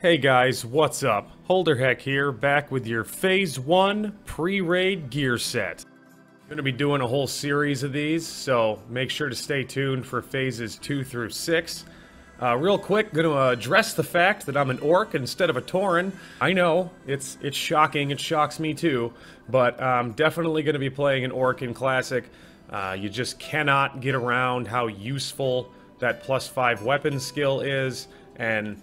Hey guys, what's up? Holderhek here, back with your Phase 1 pre-raid gear set. I'm gonna be doing a whole series of these, so make sure to stay tuned for Phases 2 through 6. Uh, real quick, gonna address the fact that I'm an orc instead of a tauren. I know, it's it's shocking, it shocks me too, but I'm definitely gonna be playing an orc in Classic. Uh, you just cannot get around how useful that plus 5 weapon skill is, and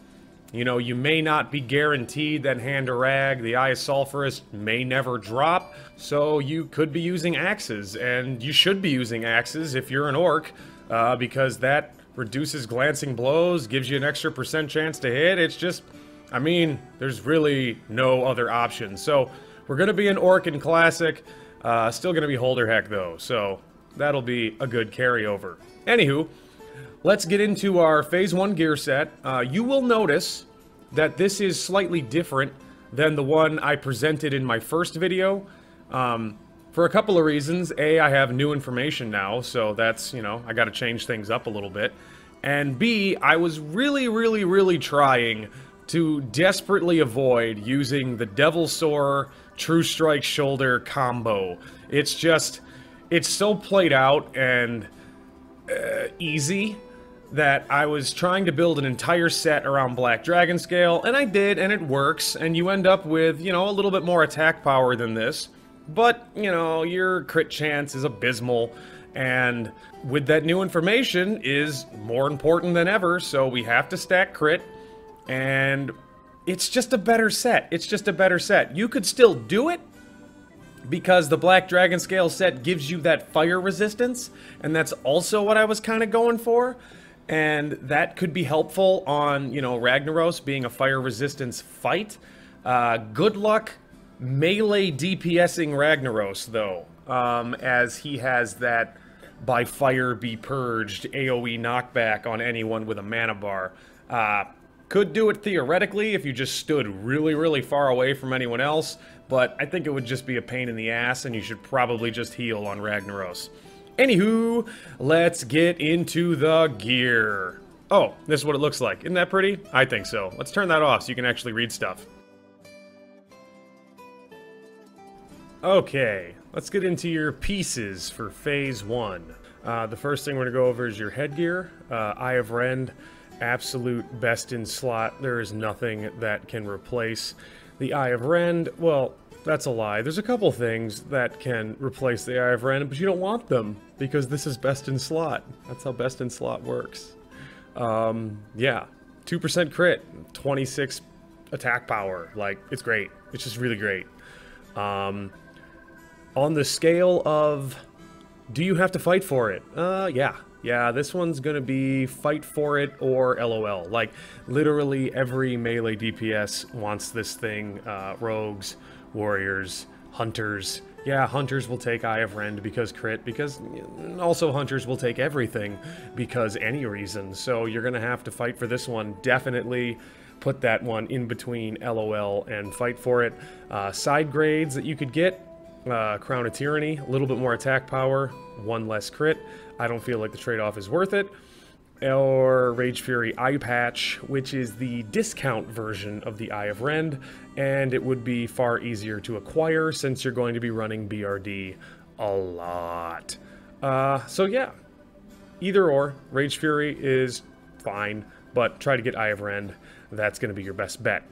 you know, you may not be guaranteed that Hand of Rag, the Eye of Sulfuras, may never drop, so you could be using axes, and you should be using axes if you're an orc, uh, because that reduces glancing blows, gives you an extra percent chance to hit. It's just, I mean, there's really no other option. So we're going to be an orc in Classic, uh, still going to be Holderhek though, so that'll be a good carryover. Anywho, Let's get into our Phase 1 gear set. Uh, you will notice that this is slightly different than the one I presented in my first video. Um, for a couple of reasons. A, I have new information now, so that's, you know, I gotta change things up a little bit. And B, I was really, really, really trying to desperately avoid using the Devilsaur True Strike Shoulder combo. It's just, it's so played out and uh, easy that I was trying to build an entire set around Black Dragon Scale, and I did, and it works, and you end up with, you know, a little bit more attack power than this, but, you know, your crit chance is abysmal, and with that new information is more important than ever, so we have to stack crit, and it's just a better set. It's just a better set. You could still do it, because the Black Dragon Scale set gives you that fire resistance, and that's also what I was kind of going for and that could be helpful on you know Ragnaros being a fire resistance fight. Uh, good luck melee DPSing Ragnaros though, um, as he has that by fire be purged AOE knockback on anyone with a mana bar. Uh, could do it theoretically if you just stood really, really far away from anyone else, but I think it would just be a pain in the ass, and you should probably just heal on Ragnaros. Anywho, let's get into the gear. Oh, this is what it looks like. Isn't that pretty? I think so. Let's turn that off so you can actually read stuff. Okay, let's get into your pieces for Phase 1. Uh, the first thing we're going to go over is your headgear. Uh, Eye of Rend, absolute best in slot. There is nothing that can replace the Eye of Rend. Well, that's a lie. There's a couple things that can replace the Eye of Rend, but you don't want them because this is best in slot. That's how best in slot works. Um, yeah, 2% crit, 26 attack power. Like, it's great. It's just really great. Um, on the scale of do you have to fight for it? Uh, yeah. Yeah, this one's gonna be fight for it or LOL. Like, literally every melee DPS wants this thing. Uh, rogues, warriors, hunters. Yeah, hunters will take Eye of Rend because crit, because also hunters will take everything because any reason. So you're to have to fight for this one. Definitely put that one in between LOL and fight for it. Uh, side grades that you could get uh, Crown of Tyranny, a little bit more attack power, one less crit. I don't feel like the trade off is worth it or Rage Fury Eye Patch, which is the discount version of the Eye of Rend, and it would be far easier to acquire since you're going to be running BRD a lot. Uh, so yeah, either or, Rage Fury is fine, but try to get Eye of Rend. That's going to be your best bet.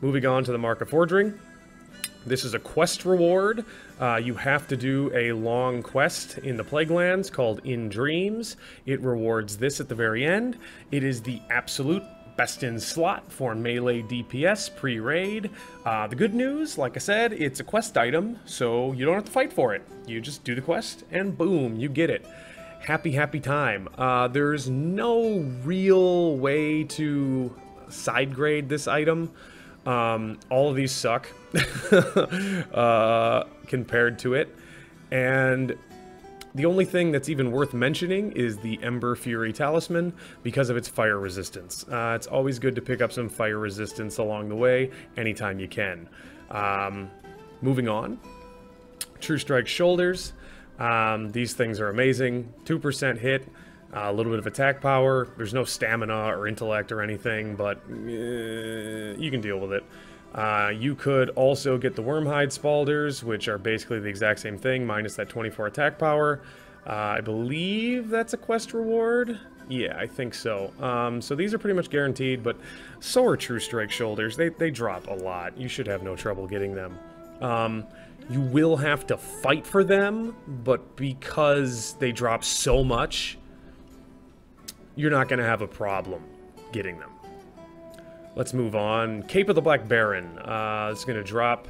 Moving on to the Mark of Fordring. This is a quest reward. Uh, you have to do a long quest in the Plaguelands called In Dreams. It rewards this at the very end. It is the absolute best in slot for melee DPS pre-raid. Uh, the good news, like I said, it's a quest item, so you don't have to fight for it. You just do the quest, and boom, you get it. Happy, happy time. Uh, there's no real way to side grade this item. Um, all of these suck uh, compared to it. And the only thing that's even worth mentioning is the Ember Fury Talisman because of its fire resistance. Uh, it's always good to pick up some fire resistance along the way anytime you can. Um, moving on, True Strike Shoulders. Um, these things are amazing. 2% hit, Uh, a little bit of attack power. There's no stamina or intellect or anything, but eh, you can deal with it. Uh, you could also get the Wormhide Spaulders, which are basically the exact same thing, minus that 24 attack power. Uh, I believe that's a quest reward. Yeah, I think so. Um, so these are pretty much guaranteed, but so are True Strike Shoulders. They, they drop a lot. You should have no trouble getting them. Um, you will have to fight for them, but because they drop so much, you're not going to have a problem getting them. Let's move on. Cape of the Black Baron. Uh, it's going to drop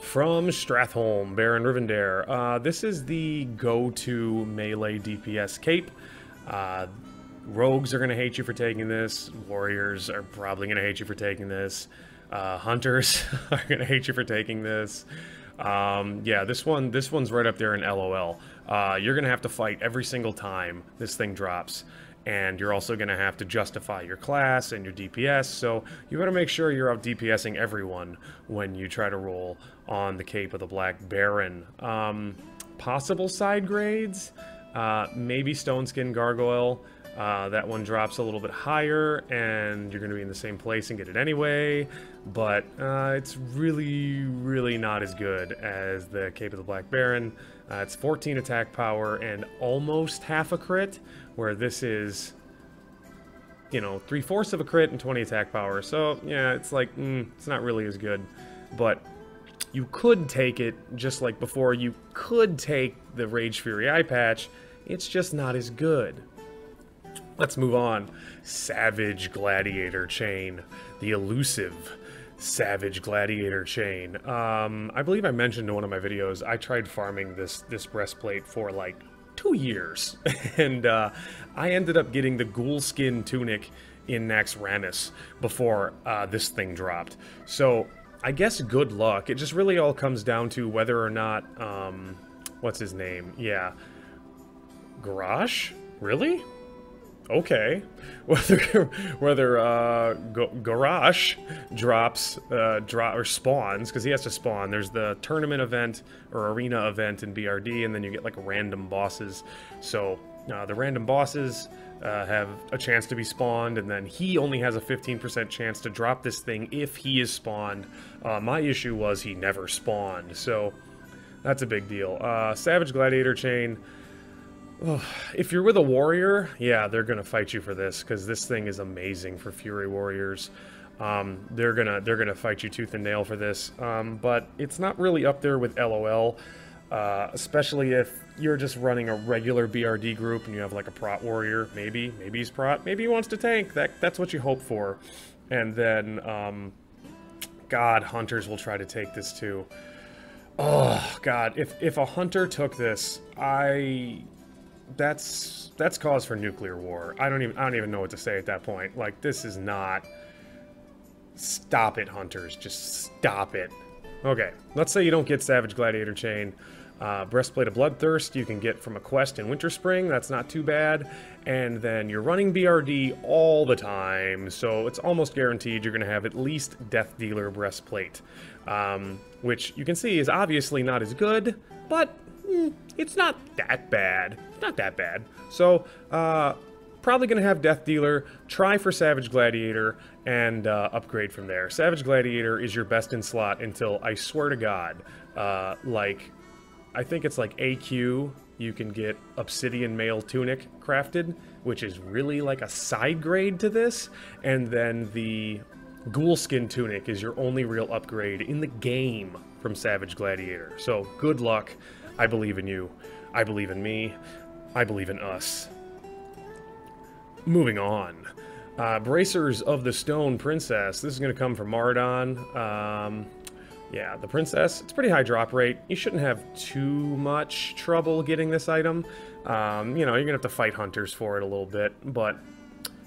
from Stratholme, Baron Rivendare. Uh, this is the go-to melee DPS cape. Uh, rogues are going to hate you for taking this. Warriors are probably going to hate you for taking this. Uh, hunters are going to hate you for taking this. Um, yeah, this one, this one's right up there in LOL. Uh, you're going to have to fight every single time this thing drops. And you're also going to have to justify your class and your DPS, so you better make sure you're out DPSing everyone when you try to roll on the Cape of the Black Baron. Um, possible side grades? Uh, maybe Stone Skin Gargoyle. Uh, that one drops a little bit higher, and you're going to be in the same place and get it anyway. But uh, it's really, really not as good as the Cape of the Black Baron. Uh, it's 14 attack power and almost half a crit, where this is, you know, three fourths of a crit and 20 attack power. So yeah, it's like mm, it's not really as good. But you could take it just like before. You could take the Rage Fury eye patch. It's just not as good. Let's move on. Savage Gladiator Chain. The elusive Savage Gladiator Chain. Um, I believe I mentioned in one of my videos, I tried farming this, this breastplate for like two years. and uh, I ended up getting the ghoul skin tunic in Naxxramas before uh, this thing dropped. So I guess good luck. It just really all comes down to whether or not, um, what's his name? Yeah. Garrosh? Really? Okay. Whether whether uh, Garrosh drops uh, drop or spawns because he has to spawn. There's the tournament event or arena event in BRD, and then you get like random bosses. So uh, the random bosses uh, have a chance to be spawned, and then he only has a 15% chance to drop this thing if he is spawned. Uh, my issue was he never spawned, so that's a big deal. Uh, Savage Gladiator Chain. If you're with a warrior, yeah, they're gonna fight you for this because this thing is amazing for Fury Warriors. Um, they're gonna they're gonna fight you tooth and nail for this, um, but it's not really up there with LOL, uh, especially if you're just running a regular BRD group and you have like a prot warrior. Maybe maybe he's prot, maybe he wants to tank. That that's what you hope for, and then um, God, hunters will try to take this too. Oh God, if if a hunter took this, I that's that's cause for nuclear war. I don't even I don't even know what to say at that point. Like this is not stop it hunters, just stop it. Okay, let's say you don't get Savage Gladiator Chain. Uh, Breastplate of Bloodthirst you can get from a quest in Winterspring, that's not too bad. And then you're running BRD all the time, so it's almost guaranteed you're going to have at least Death Dealer Breastplate. Um, which you can see is obviously not as good, but mm, it's not that bad. Not that bad. So, uh, probably going to have Death Dealer, try for Savage Gladiator, and uh, upgrade from there. Savage Gladiator is your best in slot until, I swear to God, uh, like, I think it's like AQ, you can get Obsidian Mail Tunic crafted, which is really like a side grade to this, and then the Ghoul Skin Tunic is your only real upgrade in the game from Savage Gladiator. So, good luck. I believe in you. I believe in me. I believe in us. Moving on. Uh, Bracers of the Stone Princess. This is going to come from Maraudon. Um, yeah, the Princess. It's pretty high drop rate. You shouldn't have too much trouble getting this item. Um, you know, you're going to have to fight hunters for it a little bit, but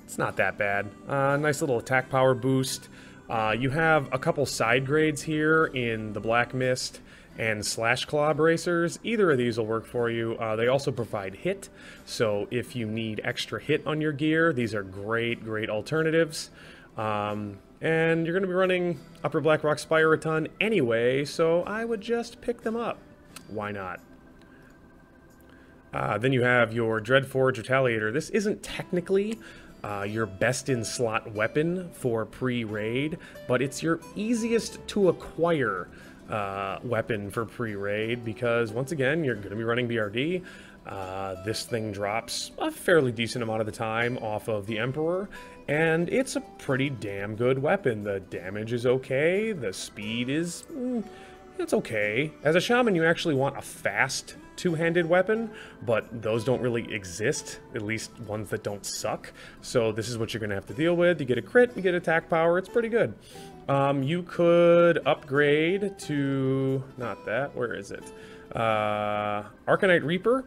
it's not that bad. Uh, nice little attack power boost. Uh, you have a couple side grades here in the Black Mist and Slash Claw bracers. Either of these will work for you. Uh, they also provide hit, so if you need extra hit on your gear, these are great, great alternatives. Um, and you're going to be running Upper Blackrock Spire a ton anyway, so I would just pick them up. Why not? Uh, then you have your Dreadforge Retaliator. This isn't technically uh, your best in slot weapon for pre-raid, but it's your easiest to acquire uh, weapon for pre-raid because once again, you're going to be running BRD. Uh, this thing drops a fairly decent amount of the time off of the Emperor, and it's a pretty damn good weapon. The damage is okay, the speed is... Mm, it's okay. As a shaman, you actually want a fast two-handed weapon, but those don't really exist, at least ones that don't suck. So this is what you're going to have to deal with. You get a crit, you get attack power, it's pretty good. Um, you could upgrade to... not that, where is it? Uh, Arcanite Reaper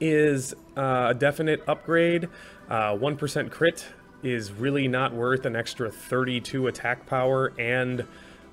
is uh, a definite upgrade. 1% uh, crit is really not worth an extra 32 attack power and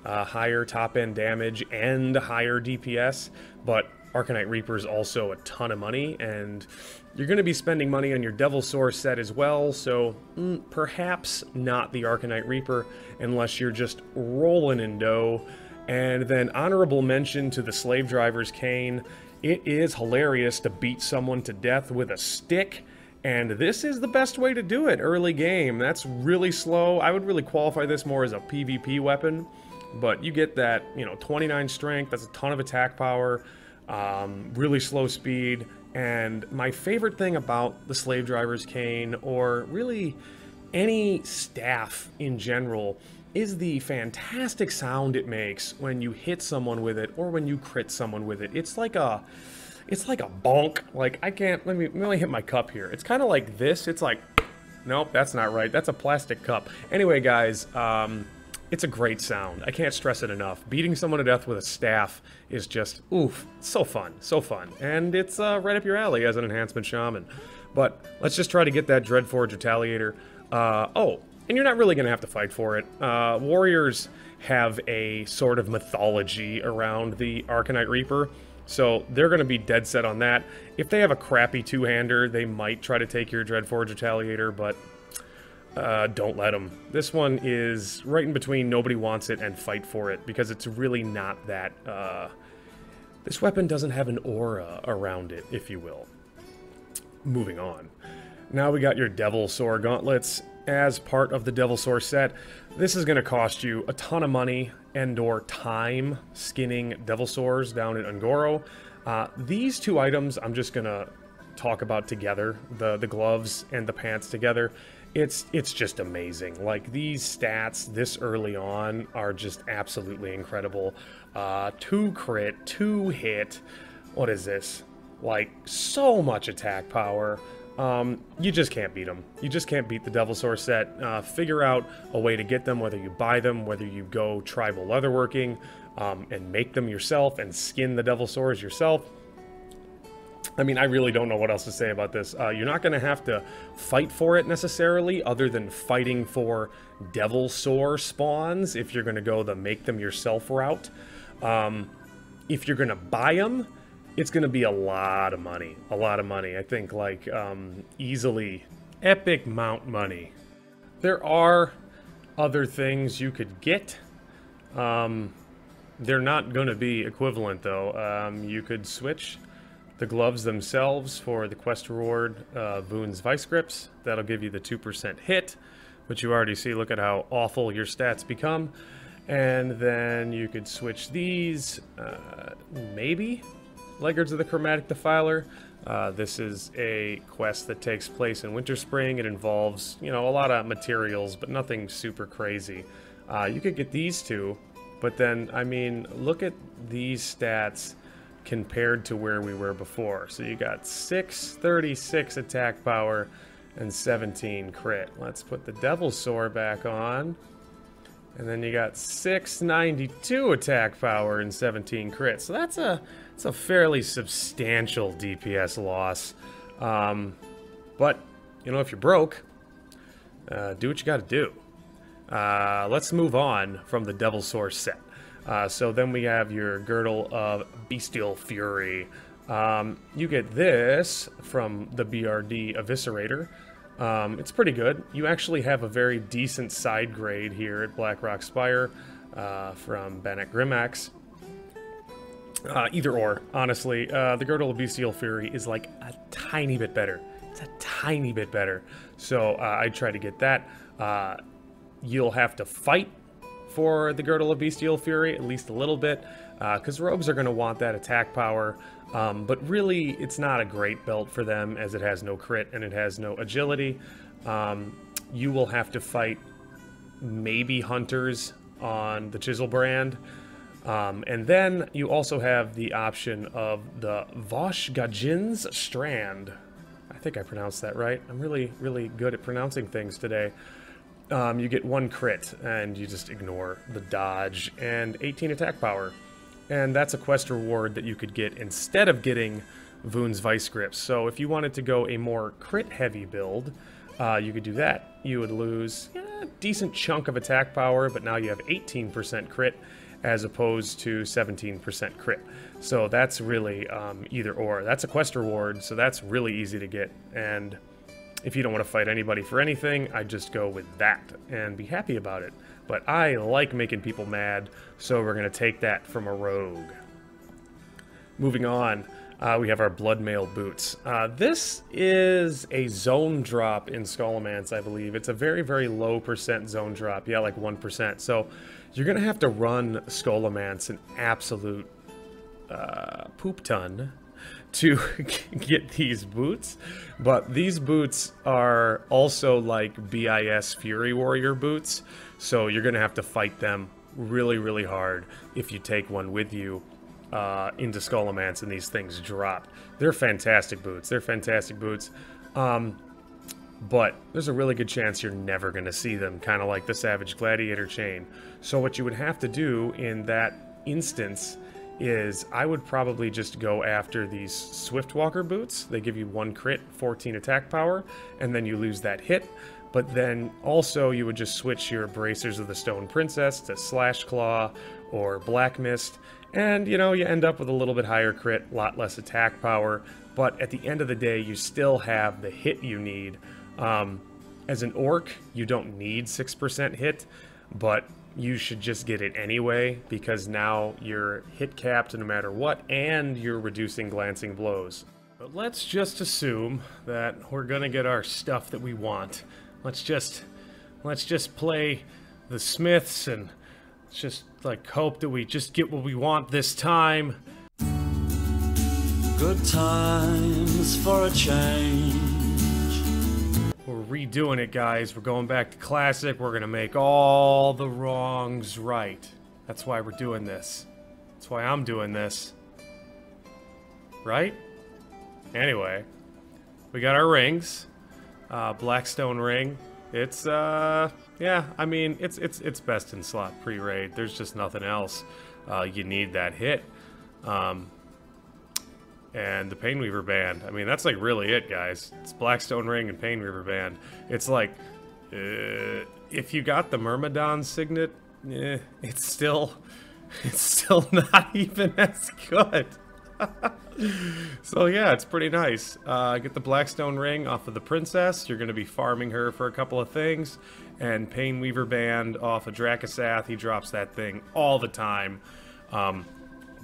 uh, higher top end damage and higher DPS, but Arcanite Reaper is also a ton of money, and you're going to be spending money on your Devilsaur set as well, so mm, perhaps not the Arcanite Reaper unless you're just rolling in dough. And then honorable mention to the Slave Driver's Cane. It is hilarious to beat someone to death with a stick, and this is the best way to do it early game. That's really slow. I would really qualify this more as a PvP weapon, but you get that, you know, 29 strength, that's a ton of attack power, um, really slow speed, and my favorite thing about the Slave Driver's Cane, or really any staff in general, is the fantastic sound it makes when you hit someone with it or when you crit someone with it. It's like a it's like a bonk. Like I can't let me let me hit my cup here. It's kind of like this. It's like nope, that's not right. That's a plastic cup. Anyway, guys, um, it's a great sound. I can't stress it enough. Beating someone to death with a staff is just, oof, so fun, so fun. And it's uh, right up your alley as an enhancement shaman. But let's just try to get that Dreadforge Retaliator. Uh, oh, and you're not really going to have to fight for it. Uh, warriors have a sort of mythology around the Arcanite Reaper, so they're going to be dead set on that. If they have a crappy two-hander, they might try to take your Dreadforge Retaliator, but uh, don't let them. This one is right in between nobody wants it and fight for it because it's really not that. Uh, this weapon doesn't have an aura around it, if you will. Moving on. Now we got your Devilsaur gauntlets as part of the Devilsaur set. This is going to cost you a ton of money and or time skinning Devilsaurs down in Un'Goro. Uh, these two items I'm just going to talk about together, the, the gloves and the pants together it's it's just amazing. Like these stats this early on are just absolutely incredible. Uh, two crit, two hit. What is this? Like so much attack power. Um, you just can't beat them. You just can't beat the Devilsaur set. Uh, figure out a way to get them, whether you buy them, whether you go tribal leatherworking um, and make them yourself and skin the Devilsaurs yourself I mean, I really don't know what else to say about this. Uh, you're not going to have to fight for it necessarily, other than fighting for Devilsaur spawns if you're going to go the make them yourself route. Um, if you're going to buy them, it's going to be a lot of money. A lot of money. I think, like, um, easily epic mount money. There are other things you could get. Um, they're not going to be equivalent, though. Um, you could switch the gloves themselves for the quest reward, uh, Voone's Vice Grips. That'll give you the 2% hit, which you already see. Look at how awful your stats become. And then you could switch these, uh, maybe? Leggards of the Chromatic Defiler. Uh, this is a quest that takes place in Winterspring. It involves, you know, a lot of materials, but nothing super crazy. Uh, you could get these two, but then, I mean, look at these stats compared to where we were before. So you got 636 attack power and 17 crit. Let's put the Devilsaur back on. And then you got 692 attack power and 17 crit. So that's a that's a fairly substantial DPS loss. Um, but, you know, if you're broke, uh, do what you got to do. Uh, let's move on from the Devilsaur set. Uh, so then we have your Girdle of Bestial Fury. Um, you get this from the BRD Eviscerator. Um, it's pretty good. You actually have a very decent side grade here at Blackrock Spire uh, from Bannok Grimaxe. Uh, either or, honestly. Uh, the Girdle of Bestial Fury is like a tiny bit better. It's a tiny bit better. So uh, I try to get that. Uh, you'll have to fight for the Girdle of Bestial Fury, at least a little bit, because uh, rogues are going to want that attack power. Um, but really, it's not a great belt for them as it has no crit and it has no agility. Um, you will have to fight maybe hunters on the Chisel brand. Um, and then you also have the option of the Vosh'gajin's Strand. I think I pronounced that right. I'm really, really good at pronouncing things today. Um, you get one crit, and you just ignore the dodge, and 18 attack power. And that's a quest reward that you could get instead of getting Voone's Vice Grips. So if you wanted to go a more crit-heavy build, uh, you could do that. You would lose a decent chunk of attack power, but now you have 18% crit as opposed to 17% crit. So that's really um, either or. That's a quest reward, so that's really easy to get. And if you don't want to fight anybody for anything, I just go with that and be happy about it. But I like making people mad, so we're going to take that from a rogue. Moving on, uh, we have our Bloodmail Boots. Uh, this is a zone drop in Scholomance, I believe. It's a very, very low percent zone drop. Yeah, like 1%. So you're going to have to run Scholomance an absolute uh, poop ton to get these boots, but these boots are also like BIS Fury Warrior boots, so you're to have to fight them really, really hard if you take one with you uh, into Scholomance and these things drop. They're fantastic boots. They're fantastic boots. Um, but there's a really good chance you're never going to see them, kind of like the Savage Gladiator chain. So what you would have to do in that instance is I would probably just go after these Swiftwalker boots. They give you one crit, 14 attack power, and then you lose that hit. But then also you would just switch your Bracers of the Stone Princess to Slash Claw or Black Mist, and you know, you end up with a little bit higher crit, a lot less attack power, but at the end of the day, you still have the hit you need. Um, as an orc, you don't need 6% hit, but you should just get it anyway because now you're hit capped no matter what and you're reducing glancing blows. But let's just assume that we're gonna get our stuff that we want. Let's just let's just play the Smiths and just like hope that we just get what we want this time. Good times for a change redoing it, guys. We're going back to Classic. We're going to make all the wrongs right. That's why we're doing this. That's why I'm doing this. Right? Anyway, we got our rings. Uh, Blackstone ring. It's, uh, yeah, I mean, it's, it's, it's best in slot pre-raid. There's just nothing else. Uh, you need that hit. Um, and the Painweaver Band. I mean, that's like really it, guys. It's Blackstone Ring and Painweaver Band. It's like, uh, if you got the Myrmidon Signet, eh, it's still, it's still not even as good. so yeah, it's pretty nice. Uh, get the Blackstone Ring off of the Princess. You're going to be farming her for a couple of things. And Painweaver Band off of Drakkisath. He drops that thing all the time. Um,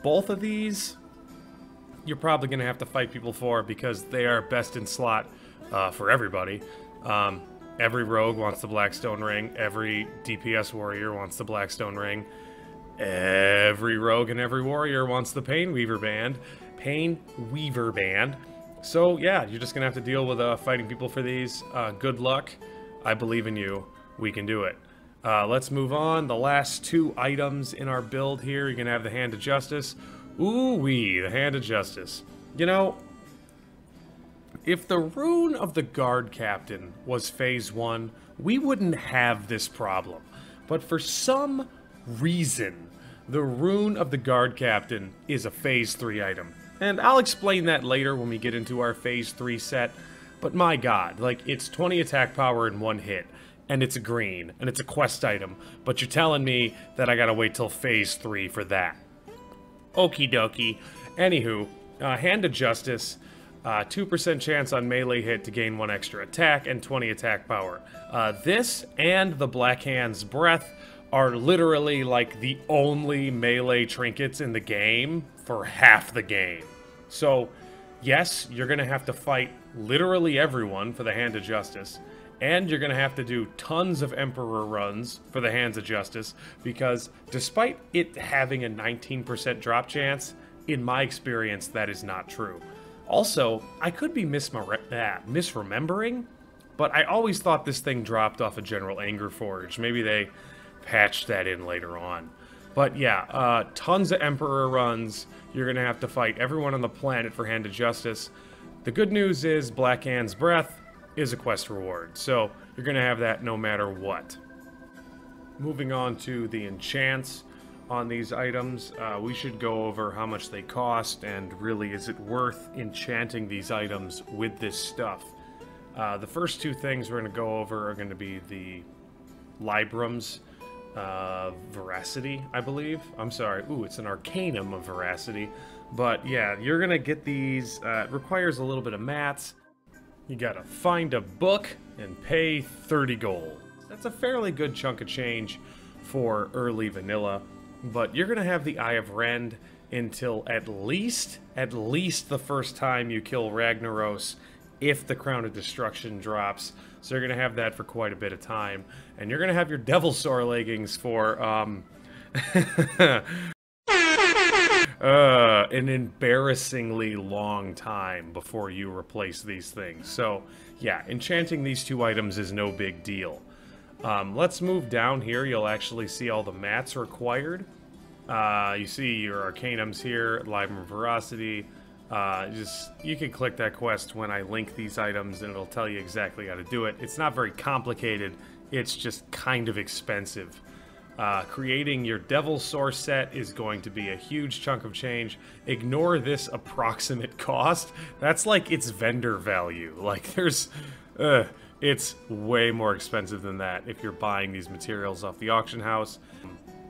both of these you're probably going to have to fight people for because they are best in slot uh, for everybody. Um, every rogue wants the Blackstone Ring. Every DPS warrior wants the Blackstone Ring. Every rogue and every warrior wants the Painweaver Band. Pain Weaver Band. So yeah, you're just going to have to deal with uh, fighting people for these. Uh, good luck. I believe in you. We can do it. Uh, let's move on. The last two items in our build here. You're going to have the Hand of Justice Ooh-wee, the Hand of Justice. You know, if the Rune of the Guard Captain was Phase 1, we wouldn't have this problem. But for some reason, the Rune of the Guard Captain is a Phase 3 item. And I'll explain that later when we get into our Phase 3 set. But my god, like, it's 20 attack power in one hit. And it's a green, and it's a quest item. But you're telling me that I gotta wait till Phase 3 for that. Okie dokie. Anywho, uh, Hand of Justice, 2% uh, chance on melee hit to gain 1 extra attack and 20 attack power. Uh, this and the Black Hand's Breath are literally like the only melee trinkets in the game for half the game. So, yes, you're going to have to fight literally everyone for the Hand of Justice, and you're going to have to do tons of Emperor runs for the Hands of Justice, because despite it having a 19% drop chance, in my experience, that is not true. Also, I could be ah, misremembering, but I always thought this thing dropped off a of General Angerforge. Maybe they patched that in later on. But yeah, uh, tons of Emperor runs. You're going to have to fight everyone on the planet for Hand of Justice. The good news is Black Hand's Breath is a quest reward, so you're going to have that no matter what. Moving on to the enchants on these items, uh, we should go over how much they cost and really is it worth enchanting these items with this stuff. Uh, the first two things we're going to go over are going to be the Librams uh, Veracity, I believe. I'm sorry. Ooh, it's an Arcanum of Veracity. But yeah, you're going to get these. Uh, it requires a little bit of mats. You got to find a book and pay 30 gold. That's a fairly good chunk of change for early vanilla. But you're to have the Eye of Rend until at least, at least the first time you kill Ragnaros if the Crown of Destruction drops. So you're going to have that for quite a bit of time. And you're going to have your Devilsaur leggings for um, uh, an embarrassingly long time before you replace these things. So yeah, enchanting these two items is no big deal. Um, let's move down here. You'll actually see all the mats required. Uh, you see your Arcanums here, Libram Veracity, uh, just you can click that quest when I link these items and it'll tell you exactly how to do it. It's not very complicated, it's just kind of expensive. Uh, creating your Devilsaur set is going to be a huge chunk of change. Ignore this approximate cost. That's like its vendor value. Like there's, uh, it's way more expensive than that if you're buying these materials off the auction house.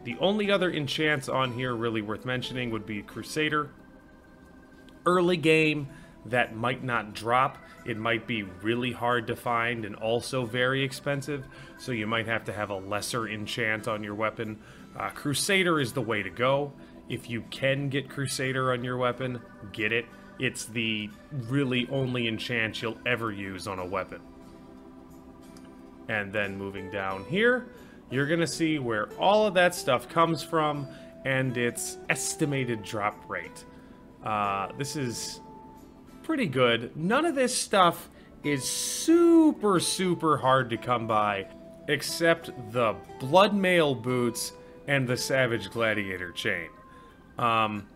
The only other enchants on here really worth mentioning would be Crusader, early game that might not drop. It might be really hard to find and also very expensive, so you might have to have a lesser enchant on your weapon. Uh, Crusader is the way to go. If you can get Crusader on your weapon, get it. It's the really only enchant you'll ever use on a weapon. And then moving down here, you're going to see where all of that stuff comes from and its estimated drop rate. Uh, this is pretty good. None of this stuff is super, super hard to come by, except the Bloodmail boots and the Savage Gladiator chain. Um,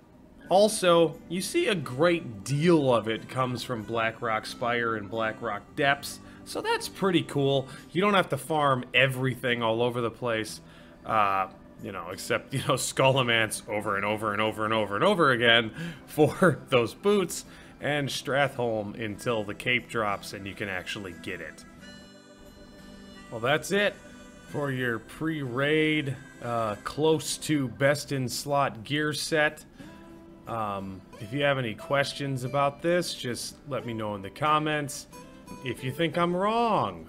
also, you see a great deal of it comes from Blackrock Spire and Blackrock Depths, so that's pretty cool. You don't have to farm everything all over the place. Uh, you know, except, you know, Scholomance over and over and over and over and over again for those boots, and Stratholme until the cape drops and you can actually get it. Well, that's it for your pre-raid, uh, close to best in slot gear set. Um, if you have any questions about this, just let me know in the comments. If you think I'm wrong,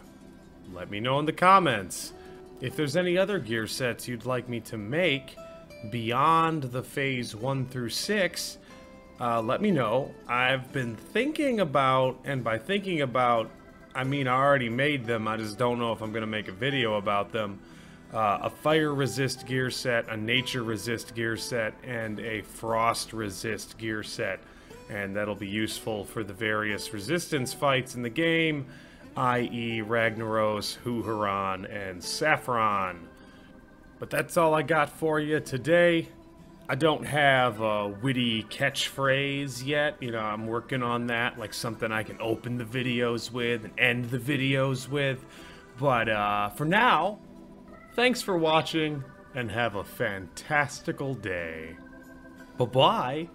let me know in the comments. If there's any other gear sets you'd like me to make beyond the phase 1 through 6, uh, let me know. I've been thinking about, and by thinking about, I mean I already made them, I just don't know if I'm going to make a video about them. Uh, a fire resist gear set, a nature resist gear set, and a frost resist gear set. And that'll be useful for the various resistance fights in the game i.e. Ragnaros, Huhuran, and Sapphiron. But that's all I got for you today. I don't have a witty catchphrase yet. You know, I'm working on that, like something I can open the videos with and end the videos with. But uh, for now, thanks for watching and have a fantastical day. Bye-bye.